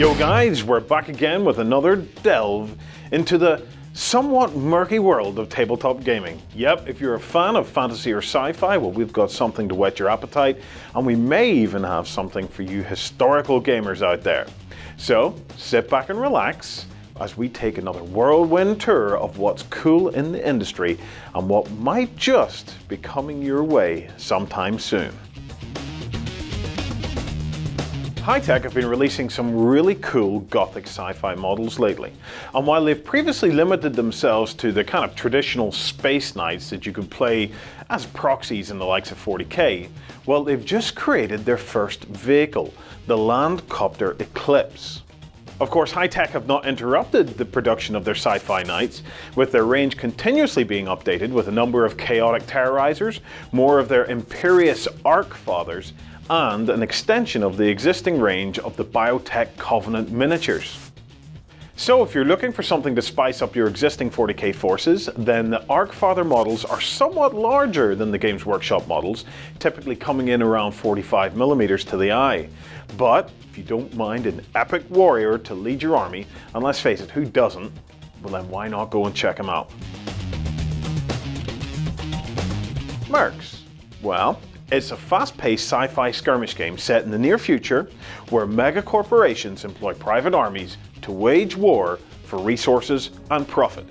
Yo guys, we're back again with another delve into the somewhat murky world of tabletop gaming. Yep, if you're a fan of fantasy or sci-fi, well we've got something to whet your appetite, and we may even have something for you historical gamers out there. So, sit back and relax as we take another whirlwind tour of what's cool in the industry and what might just be coming your way sometime soon. Hi-Tech have been releasing some really cool gothic sci-fi models lately. And while they've previously limited themselves to the kind of traditional space knights that you could play as proxies in the likes of 40k, well they've just created their first vehicle, the Landcopter Eclipse. Of course, Hi-Tech have not interrupted the production of their sci-fi knights, with their range continuously being updated with a number of chaotic terrorizers, more of their imperious arc fathers, and an extension of the existing range of the Biotech Covenant miniatures. So if you're looking for something to spice up your existing 40k forces, then the Arcfather models are somewhat larger than the Games Workshop models, typically coming in around 45mm to the eye. But if you don't mind an epic warrior to lead your army, and let's face it, who doesn't, well then why not go and check them out. Mercs. Well, it's a fast-paced sci-fi skirmish game set in the near future where mega corporations employ private armies to wage war for resources and profit.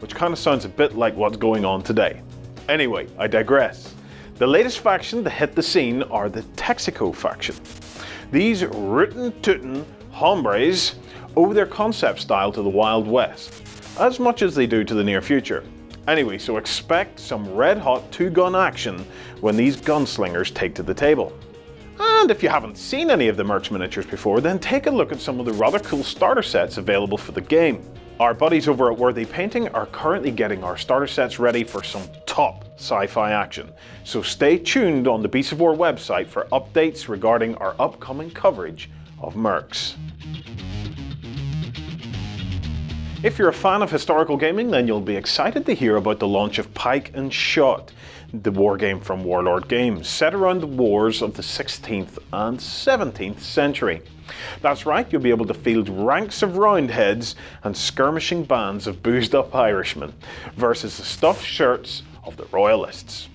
Which kind of sounds a bit like what's going on today. Anyway, I digress. The latest faction to hit the scene are the Texico faction. These rootin' tootin' hombres owe their concept style to the Wild West, as much as they do to the near future. Anyway, so expect some red hot two gun action when these gunslingers take to the table. And if you haven't seen any of the Mercs miniatures before, then take a look at some of the rather cool starter sets available for the game. Our buddies over at Worthy Painting are currently getting our starter sets ready for some top sci-fi action. So stay tuned on the Beast of War website for updates regarding our upcoming coverage of Mercs. If you're a fan of historical gaming, then you'll be excited to hear about the launch of Pike and Shotte, the wargame from Warlord Games, set around the wars of the 16th and 17th century. That's right, you'll be able to field ranks of roundheads and skirmishing bands of boozed up Irishmen versus the stuffed shirts of the Royalists.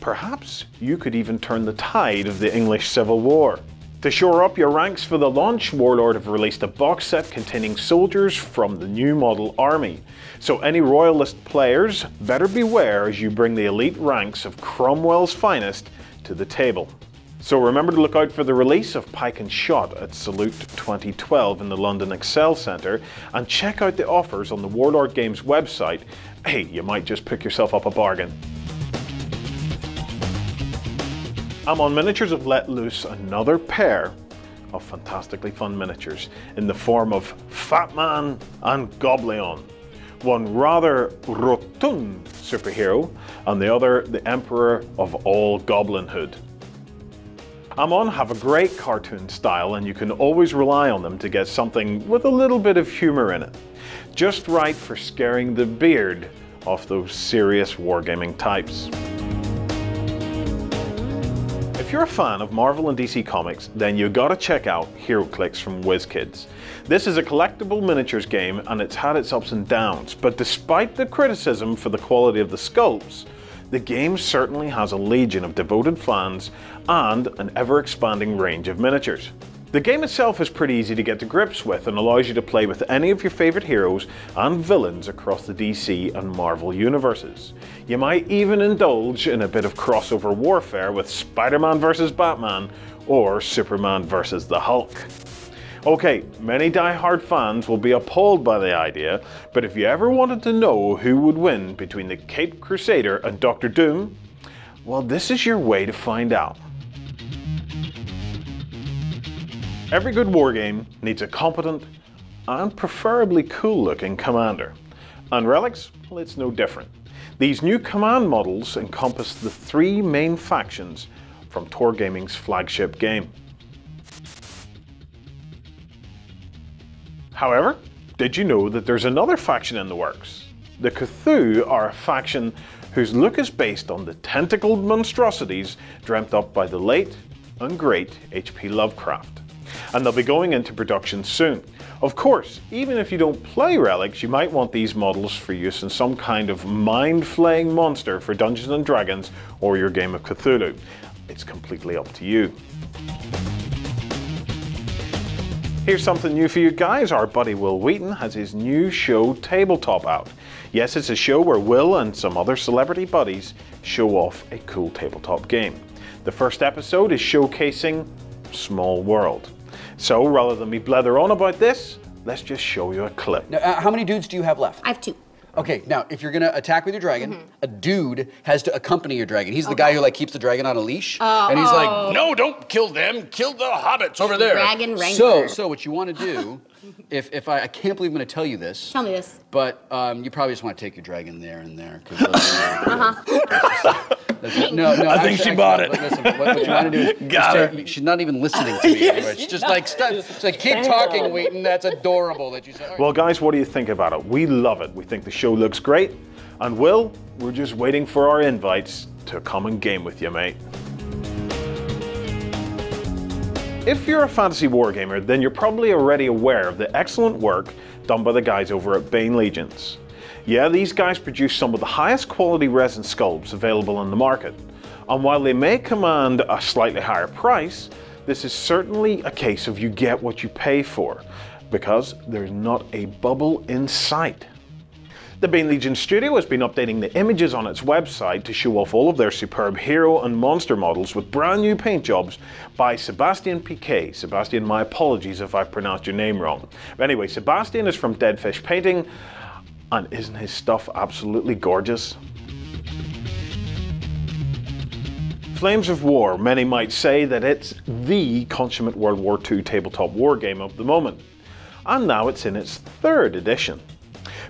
Perhaps you could even turn the tide of the English Civil War. To shore up your ranks for the launch, Warlord have released a box set containing soldiers from the new model army. So any Royalist players better beware as you bring the elite ranks of Cromwell's finest to the table. So remember to look out for the release of Pike and Shotte at Salute 2012 in the London Excel Centre and check out the offers on the Warlord Games website. Hey, you might just pick yourself up a bargain. Ammon Miniatures have let loose another pair of fantastically fun miniatures in the form of Fat Man and Gobleon. One rather rotund superhero, and the other the Emperor of all Goblinhood. Ammon have a great cartoon style and you can always rely on them to get something with a little bit of humour in it. Just right for scaring the beard off those serious wargaming types. If you're a fan of Marvel and DC Comics, then you gotta check out HeroClix from WizKids. This is a collectible miniatures game and it's had its ups and downs, but despite the criticism for the quality of the sculpts, the game certainly has a legion of devoted fans and an ever expanding range of miniatures. The game itself is pretty easy to get to grips with and allows you to play with any of your favourite heroes and villains across the DC and Marvel universes. You might even indulge in a bit of crossover warfare with Spider-Man vs Batman or Superman vs the Hulk. Okay, many die-hard fans will be appalled by the idea, but if you ever wanted to know who would win between the Cape Crusader and Doctor Doom, well this is your way to find out. Every good wargame needs a competent and preferably cool looking commander. And Relics, well, it's no different. These new command models encompass the three main factions from Tor Gaming's flagship game. However, did you know that there's another faction in the works? The Cthulhu are a faction whose look is based on the tentacled monstrosities dreamt up by the late and great H.P. Lovecraft. And they'll be going into production soon. Of course, even if you don't play Relics, you might want these models for use in some kind of mind-flaying monster for Dungeons & Dragons or your game of Cthulhu. It's completely up to you. Here's something new for you guys. Our buddy Wil Wheaton has his new show Tabletop out. Yes, it's a show where Wil and some other celebrity buddies show off a cool tabletop game. The first episode is showcasing Small World. So rather than me blather on about this, let's just show you a clip. Now, uh, how many dudes do you have left? I have two. Okay, now if you're gonna attack with your dragon, a dude has to accompany your dragon. He's the guy who like keeps the dragon on a leash, and he's like, "No, don't kill them. Kill the hobbits over there." Dragon So, so what you want to do, if if I, I can't believe I'm gonna tell you this, Tell me this. but um, you probably just want to take your dragon there and there. 'cause uh-huh. no, no. I think she bought it. Listen, what, what you want to do is Got just her. take- She's not even listening to me. anymore. She's just like, stop, she's like, keep talking, Wheaton. That's adorable that you said. all right. Well, guys, what do you think about it? We love it. We think the show looks great. And Wil, we're just waiting for our invites to come and game with you, mate. If you're a fantasy wargamer, then you're probably already aware of the excellent work done by the guys over at Bane Legions. Yeah, these guys produce some of the highest quality resin sculpts available on the market. And while they may command a slightly higher price, this is certainly a case of you get what you pay for, because there's not a bubble in sight. The Bane Legion studio has been updating the images on its website to show off all of their superb hero and monster models with brand new paint jobs by Sebastian Piquet. Sebastian, my apologies if I pronounced your name wrong. But anyway, Sebastian is from Dead Fish Painting, and isn't his stuff absolutely gorgeous? Flames of War, many might say that it's the consummate World War II tabletop war game of the moment. And now it's in its third edition.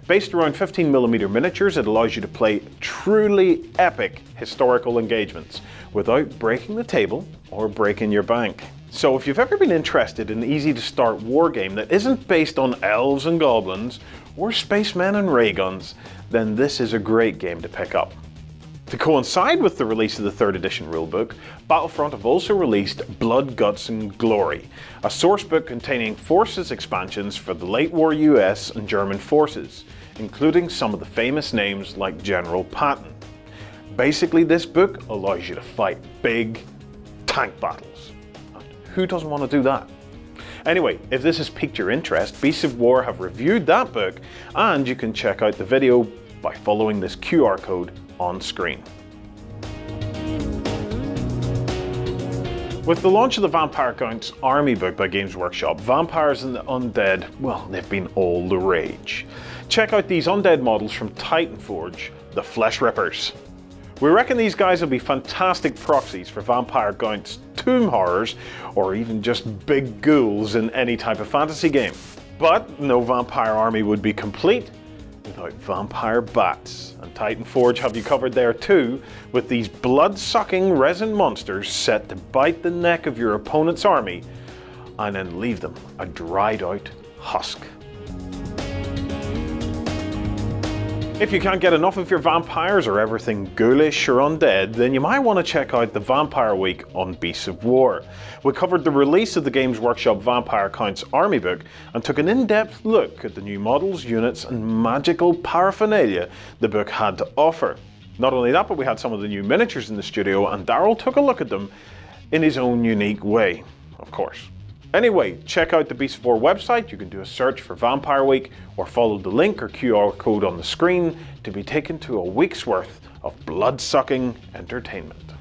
Based around 15mm miniatures, it allows you to play truly epic historical engagements without breaking the table or breaking your bank. So if you've ever been interested in an easy to start war game that isn't based on elves and goblins or spacemen and ray guns, then this is a great game to pick up. To coincide with the release of the third edition rulebook, Battlefront have also released Blood, Guts and Glory, a sourcebook containing forces expansions for the late war US and German forces, including some of the famous names like General Patton. Basically, this book allows you to fight big tank battles. Who doesn't want to do that? Anyway, if this has piqued your interest, Beasts of War have reviewed that book, and you can check out the video by following this QR code on screen. With the launch of the Vampire Counts Army book by Games Workshop, vampires and the undead, well, they've been all the rage. Check out these undead models from Titan Forge, the Flesh Rippers. We reckon these guys will be fantastic proxies for Vampire Counts' tomb horrors, or even just big ghouls in any type of fantasy game. But no vampire army would be complete without vampire bats. And Titan Forge have you covered there too, with these blood-sucking resin monsters set to bite the neck of your opponent's army and then leave them a dried out husk. If you can't get enough of your vampires or everything ghoulish or undead, then you might want to check out the Vampire Week on Beasts of War. We covered the release of the Games Workshop Vampire Counts Army book and took an in-depth look at the new models, units and magical paraphernalia the book had to offer. Not only that, but we had some of the new miniatures in the studio and Daryl took a look at them in his own unique way, of course. Anyway, check out the Beast of War website. You can do a search for Vampire Week or follow the link or QR code on the screen to be taken to a week's worth of blood sucking entertainment.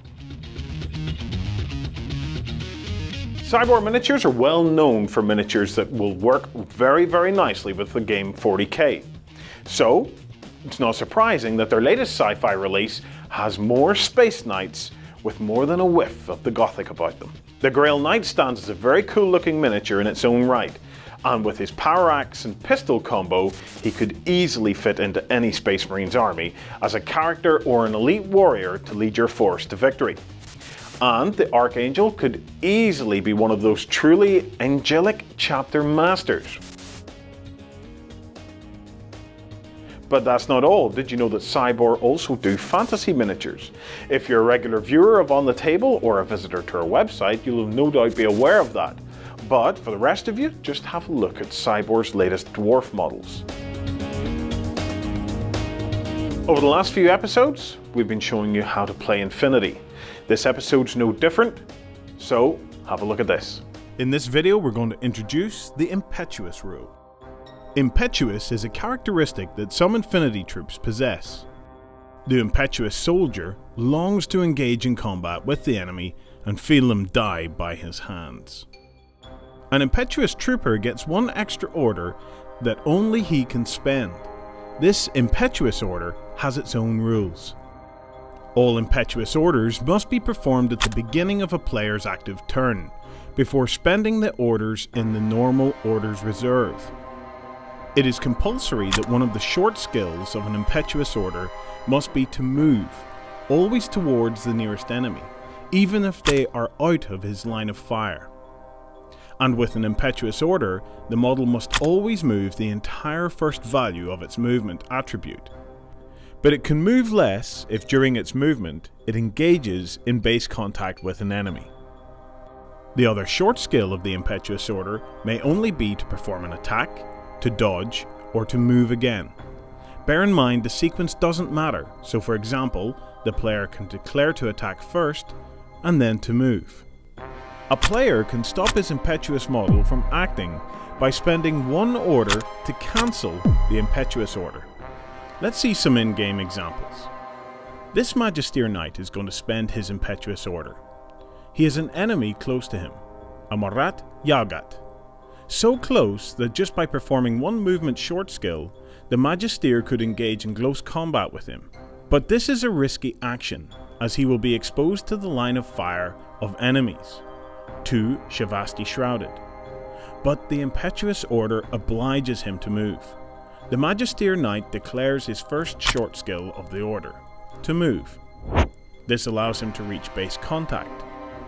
Scibor miniatures are well known for miniatures that will work very, very nicely with the game 40k. So, it's not surprising that their latest sci fi release has more Space Knights with more than a whiff of the Gothic about them. The Grail Knight stands as a very cool looking miniature in its own right, and with his power axe and pistol combo, he could easily fit into any Space Marines army as a character or an elite warrior to lead your force to victory. And the Archangel could easily be one of those truly angelic chapter masters. But that's not all. Did you know that Scibor also do fantasy miniatures? If you're a regular viewer of On the Table or a visitor to our website, you'll no doubt be aware of that. But for the rest of you, just have a look at Scibor's latest dwarf models. Over the last few episodes, we've been showing you how to play Infinity. This episode's no different, so have a look at this. In this video, we're going to introduce the Impetuous rule. Impetuous is a characteristic that some Infinity troops possess. The impetuous soldier longs to engage in combat with the enemy and feel them die by his hands. An impetuous trooper gets one extra order that only he can spend. This impetuous order has its own rules. All impetuous orders must be performed at the beginning of a player's active turn, before spending the orders in the normal orders reserve. It is compulsory that one of the short skills of an impetuous order must be to move, always towards the nearest enemy, even if they are out of his line of fire. And with an impetuous order, the model must always move the entire first value of its movement attribute but it can move less if during its movement it engages in base contact with an enemy. The other short skill of the Impetuous Order may only be to perform an attack, to dodge, or to move again. Bear in mind the sequence doesn't matter, so for example, the player can declare to attack first, and then to move. A player can stop his Impetuous model from acting by spending one order to cancel the Impetuous Order. Let's see some in-game examples. This Magister Knight is going to spend his impetuous order. He has an enemy close to him, a Morat Yaogat. So close that just by performing one movement short skill, the Magister could engage in close combat with him. But this is a risky action, as he will be exposed to the line of fire of enemies, two Shavasti Shrouded. But the impetuous order obliges him to move. The Magister Knight declares his first short skill of the order, to move. This allows him to reach base contact.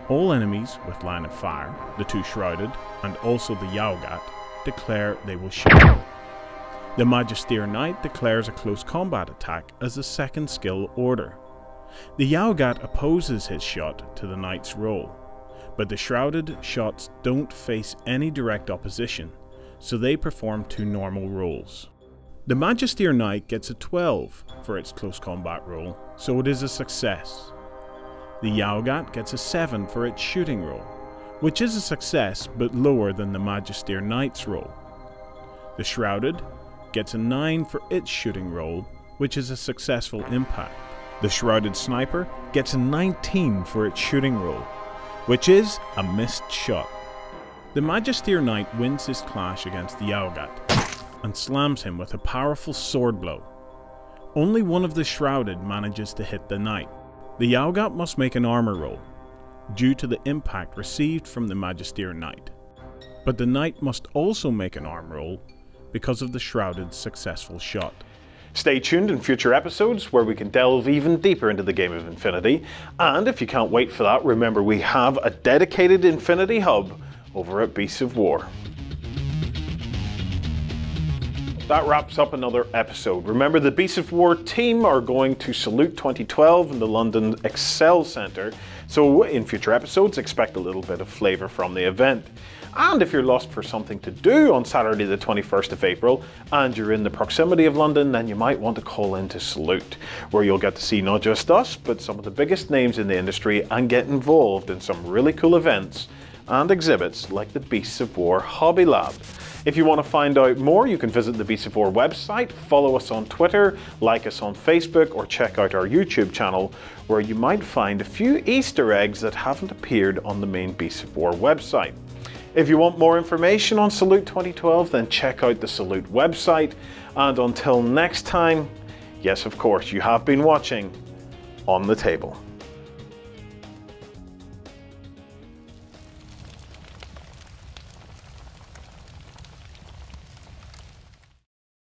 All enemies with line of fire, the two Shrouded, and also the Yaogat, declare they will shoot. The Magister Knight declares a close combat attack as a second skill order. The Yaogat opposes his shot to the Knight's roll, but the Shrouded shots don't face any direct opposition, so they perform two normal rolls. The Magister Knight gets a 12 for its close combat roll, so it is a success. The Yaogat gets a 7 for its shooting roll, which is a success but lower than the Magister Knight's roll. The Shrouded gets a 9 for its shooting roll, which is a successful impact. The Shrouded Sniper gets a 19 for its shooting roll, which is a missed shot. The Magister Knight wins his clash against the Yaogat, and slams him with a powerful sword blow. Only one of the Shrouded manages to hit the Knight. The Yaogat must make an armor roll, due to the impact received from the Magister Knight. But the Knight must also make an armor roll because of the Shrouded's successful shot. Stay tuned in future episodes where we can delve even deeper into the game of Infinity. And if you can't wait for that, remember we have a dedicated Infinity Hub over at Beasts of War. That wraps up another episode. Remember, the Beasts of War team are going to Salute 2012 in the London Excel Centre, so in future episodes, expect a little bit of flavour from the event. And if you're lost for something to do on Saturday, the 21st of April, and you're in the proximity of London, then you might want to call in to Salute, where you'll get to see not just us, but some of the biggest names in the industry and get involved in some really cool events and exhibits like the Beasts of War Hobby Lab. If you want to find out more, you can visit the Beasts of War website, follow us on Twitter, like us on Facebook, or check out our YouTube channel, where you might find a few Easter eggs that haven't appeared on the main Beasts of War website. If you want more information on Salute 2012, then check out the Salute website. And until next time, yes, of course, you have been watching On the Table.